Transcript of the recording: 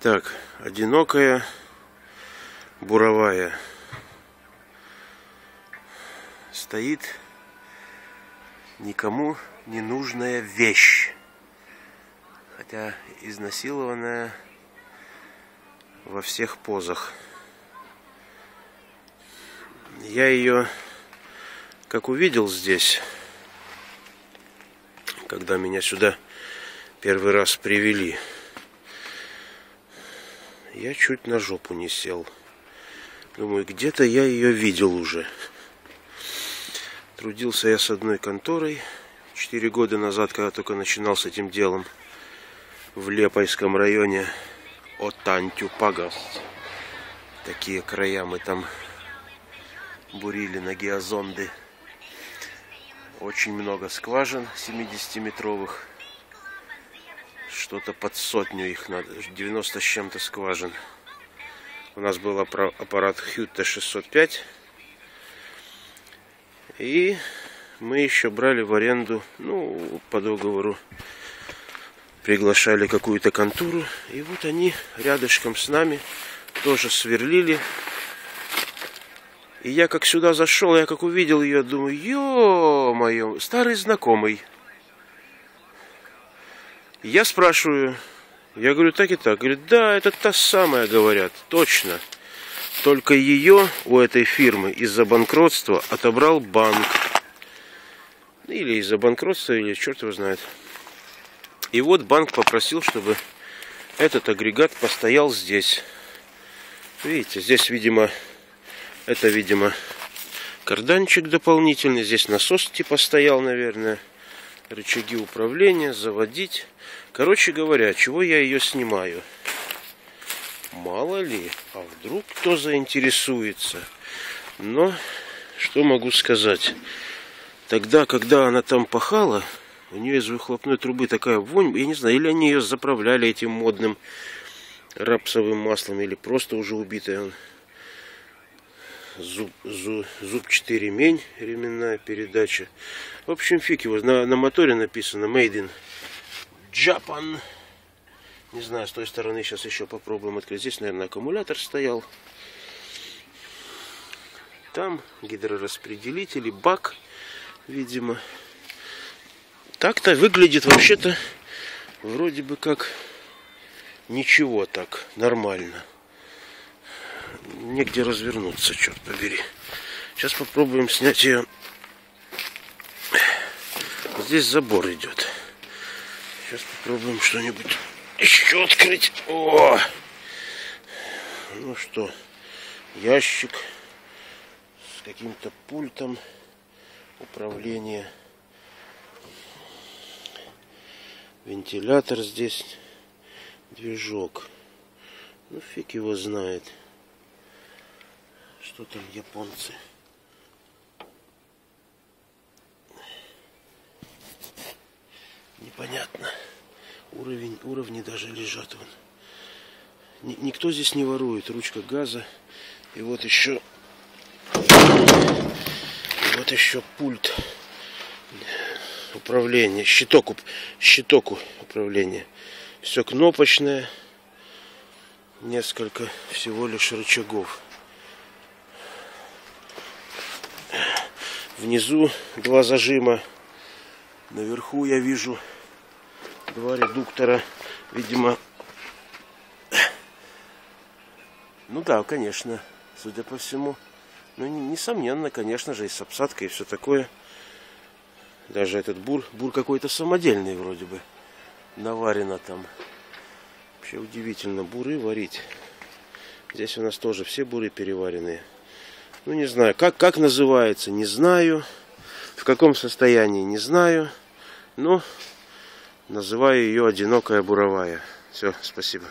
Так, одинокая буровая стоит никому не нужная вещь. Хотя изнасилованная во всех позах. Я ее, как увидел здесь, когда меня сюда первый раз привели, я чуть на жопу не сел. Думаю, где-то я ее видел уже. Трудился я с одной конторой четыре года назад, когда только начинал с этим делом в Лепойском районе Отантю-Пагаст. Такие края мы там бурили на геозонды. Очень много скважин 70-метровых что-то под сотню их надо, 90 с чем-то скважин. У нас был аппарат Хьютта 605. И мы еще брали в аренду, ну, по договору, приглашали какую-то контуру. И вот они рядышком с нами тоже сверлили. И я как сюда зашел, я как увидел ее, думаю, ё-моё, старый знакомый. Я спрашиваю, я говорю, так и так. Говорит, да, это та самая, говорят, точно. Только ее у этой фирмы из-за банкротства отобрал банк. Или из-за банкротства, или черт его знает. И вот банк попросил, чтобы этот агрегат постоял здесь. Видите, здесь, видимо, это, видимо, карданчик дополнительный. Здесь насос типа стоял, наверное рычаги управления, заводить. Короче говоря, чего я ее снимаю? Мало ли, а вдруг кто заинтересуется. Но, что могу сказать? Тогда, когда она там пахала, у нее из выхлопной трубы такая вонь, я не знаю, или они ее заправляли этим модным рапсовым маслом, или просто уже убитая зуб, зуб, зубчатый ремень, ременная передача. В общем, фиг его. На, на моторе написано Made in Japan. Не знаю, с той стороны сейчас еще попробуем открыть. Здесь, наверное, аккумулятор стоял. Там гидрораспределитель и бак, видимо. Так-то выглядит вообще-то вроде бы как ничего так, нормально негде развернуться, черт побери. Сейчас попробуем снять ее. Здесь забор идет. Сейчас попробуем что-нибудь еще открыть. О! Ну что, ящик с каким-то пультом управления. Вентилятор здесь, движок. Ну фиг его знает. Что там японцы? Непонятно. Уровень, уровни даже лежат вон. Никто здесь не ворует. Ручка газа. И вот еще и вот еще пульт управления. Щиток, щиток управления. Все кнопочное. Несколько всего лишь рычагов. Внизу два зажима. Наверху я вижу два редуктора. Видимо, ну да, конечно, судя по всему. Ну, несомненно, конечно же, и с обсадкой, и все такое. Даже этот бур, бур какой-то самодельный вроде бы. Наварено там. Вообще удивительно, буры варить. Здесь у нас тоже все буры переваренные. Ну, не знаю, как, как называется, не знаю. В каком состоянии, не знаю. Но называю ее одинокая буровая. Все, спасибо.